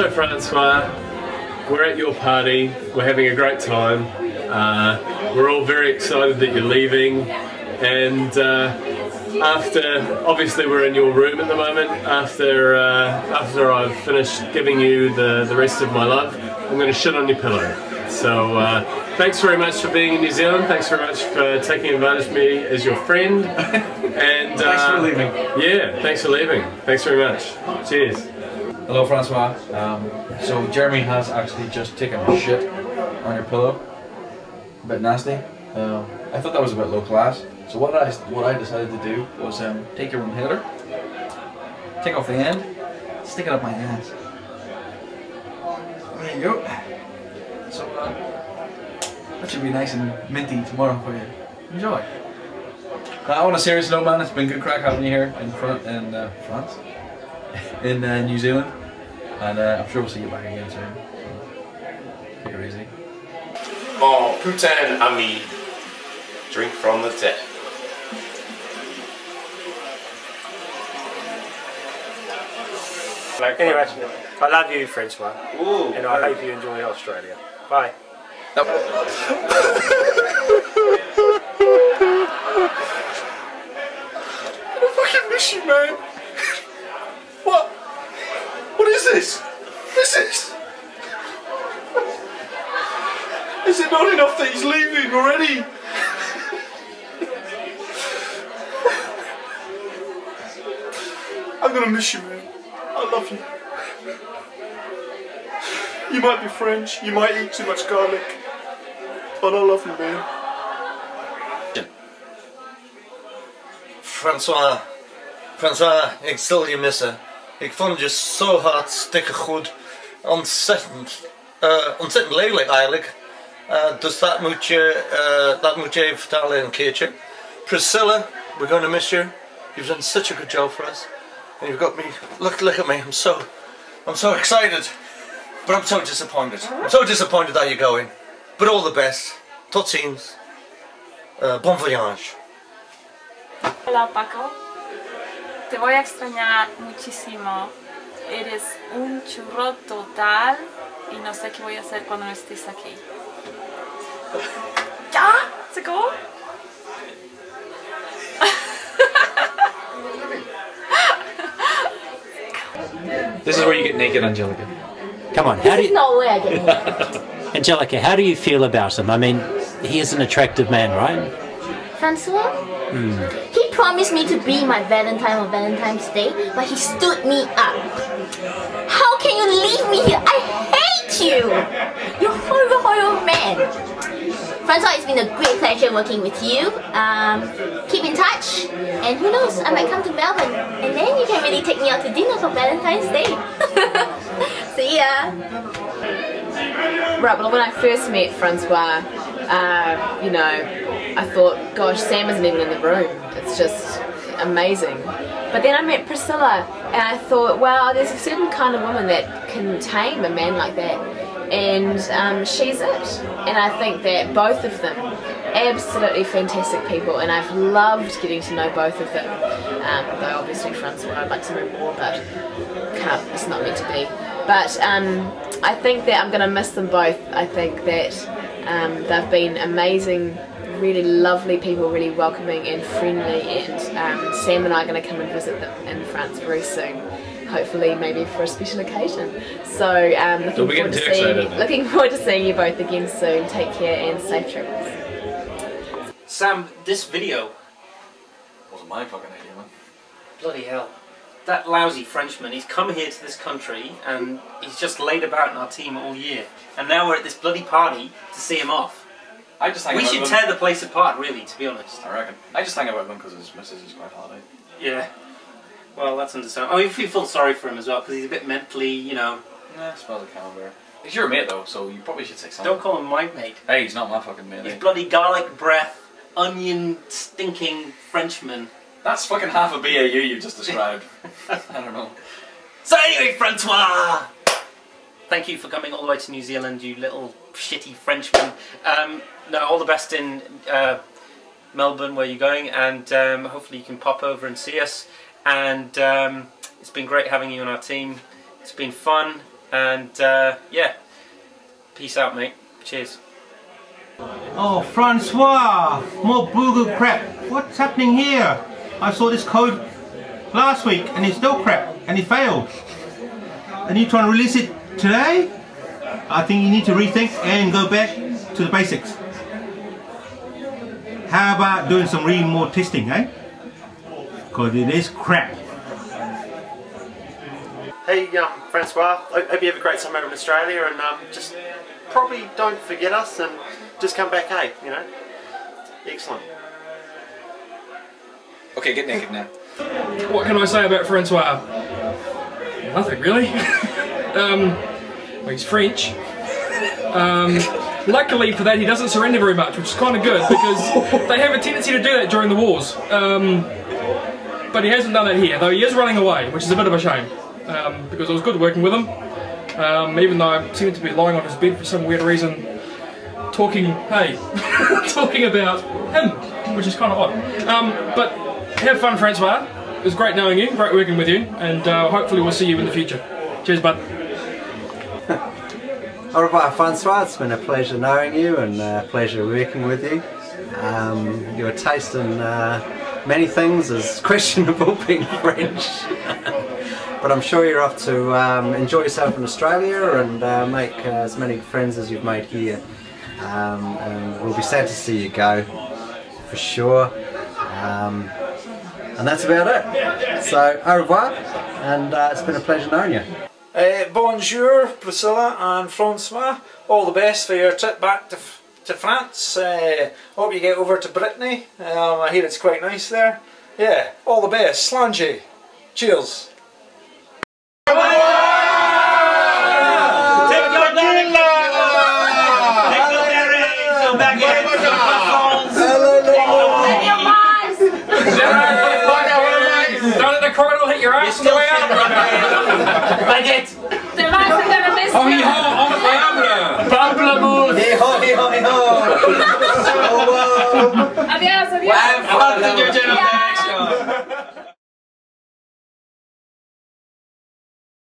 Hello, Francois. We're at your party. We're having a great time. Uh, we're all very excited that you're leaving. And uh, after, obviously, we're in your room at the moment. After uh, after I've finished giving you the, the rest of my love, I'm going to shit on your pillow. So uh, thanks very much for being in New Zealand. Thanks very much for taking advantage of me as your friend. And Thanks for uh, leaving. Yeah, thanks for leaving. Thanks very much. Cheers. Hello, Francois. Um, so Jeremy has actually just taken a shit on your pillow. A bit nasty. Um, I thought that was a bit low class. So what I what I decided to do was um, take your inhaler, take off the end, stick it up my ass. There you go. So uh, that should be nice and minty tomorrow for you. Enjoy. Uh, on a serious note, man, it's been good crack having you here in front in uh, France, in uh, New Zealand, and uh, I'm sure we'll see you back again soon. So, take it easy. Bon putain ami. Drink from the tip. Anyway, I love you, Francois, Ooh. and I hope you enjoy Australia. Bye. I fucking miss you, man. Is this? What is this? Is it not enough that he's leaving already? I'm gonna miss you, man. I love you. You might be French, you might eat too much garlic, but I love you, man. François, François, ik zal je missen. Ik vond je zo hartstikke goed. Ontzettend, eh, ontzettend lelijk eigenlijk. Eh, dus dat moet, je, eh, dat moet je even vertellen een keertje. Priscilla, we're going to miss you. You've done such a good job for us. And you've got me, look, look at me, I'm so, I'm so excited. But I'm so disappointed. I'm so disappointed that you're going. But all the best. Tot ziens. Bon voyage. Hola Paco, te voy a extrañar muchísimo. Eres un churro total y no sé qué voy a hacer cuando no estés aquí. ¿Ya? ¿Se acabó? This is where you get naked, Angelica. Come on, how do you, No way I get it. Angelica, how do you feel about him? I mean, he is an attractive man, right? Francois? Hmm. He promised me to be my Valentine on Valentine's Day, but he stood me up. How can you leave me here? I hate you! You're horrible, horrible man. Francois, it's been a great pleasure working with you. Um, keep in touch, and who knows, I might come to Melbourne, and then you can really take me out to dinner for Valentine's Day. See ya! Right, well, when I first met Francois, uh, you know, I thought, gosh, Sam isn't even in the room. It's just amazing. But then I met Priscilla, and I thought, wow, there's a certain kind of woman that can tame a man like that. And um, she's it. And I think that both of them, absolutely fantastic people, and I've loved getting to know both of them. Um, though obviously Francois, I'd like to know more, but can't, it's not meant to be. But um, I think that I'm going to miss them both. I think that um, they've been amazing, really lovely people, really welcoming and friendly. And um, Sam and I are going to come and visit them in France very soon. Hopefully, maybe for a special occasion. So, um, looking Don't forward to seeing excited looking forward to seeing you both again soon. Take care and safe travels. Sam, this video, Wasn't my fucking idea, man. bloody hell. That lousy Frenchman, he's come here to this country and he's just laid about in our team all year. And now we're at this bloody party to see him off. I just think We should tear the place apart, really, to be honest. I reckon. I just think about him because his missus is quite eh? Yeah. Well, that's understandable. I mean, you feel sorry for him as well, because he's a bit mentally, you know. Nah, smells like camembert. He's your mate though, so you probably should say something. Don't call him my mate. Hey, he's not my fucking mate. He's eh? bloody garlic breath, onion stinking Frenchman. That's fucking half a BAU you just described. I don't know. So anyway, Francois! Thank you for coming all the way to New Zealand, you little shitty Frenchman. Um, no, all the best in uh, Melbourne, where you're going, and um, hopefully you can pop over and see us. And um, it's been great having you on our team. It's been fun. And uh, yeah, peace out, mate. Cheers. Oh, Francois! More booger crap. What's happening here? I saw this code last week and it's still crap and it failed. And you're trying to release it today? I think you need to rethink and go back to the basics. How about doing some real more testing, eh? Because it is crap. Hey, um, Francois. I hope you have a great summer in Australia, and um, just probably don't forget us, and just come back, hey, you know. Excellent. Okay, get naked now. What can I say about Francois? Nothing really. um, well, he's French. Um, luckily for that, he doesn't surrender very much, which is kind of good because they have a tendency to do that during the wars. Um, but he hasn't done that here, though he is running away, which is a bit of a shame um, because it was good working with him. Um, even though I seem to be lying on his bed for some weird reason, talking, hey, talking about him, which is kind of odd. Um, but have fun, Francois. It was great knowing you, great working with you, and uh, hopefully we'll see you in the future. Cheers, bud. Au revoir, Francois. It's been a pleasure knowing you and a pleasure working with you. Um, your taste in uh, many things is questionable, being French. but I'm sure you're off to um, enjoy yourself in Australia and uh, make uh, as many friends as you've made here. Um, and we'll be sad to see you go, for sure. Um, and that's about it. So, au revoir, and uh, it's been a pleasure knowing you. Uh, bonjour, Priscilla and Francois. All the best for your trip back to, to France. Uh, hope you get over to Brittany. Um, I hear it's quite nice there. Yeah, all the best. Slangy. Cheers. Don't let the crocodile hit your ass on the way out. Baguette. Oh, he ho, on the diable. Pamplemousse. Hey-ho, hey-ho, hey-ho. Adiós, adiós. Have fun in your generation.